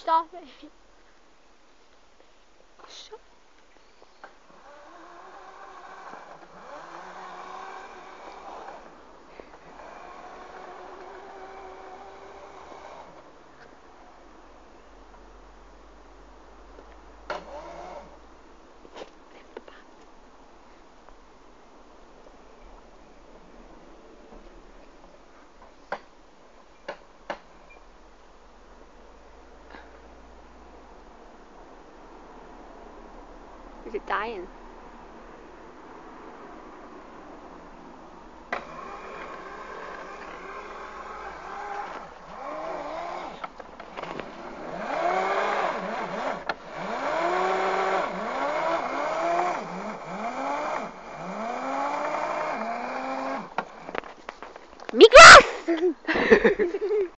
Stop it. Is it dying? Miklas!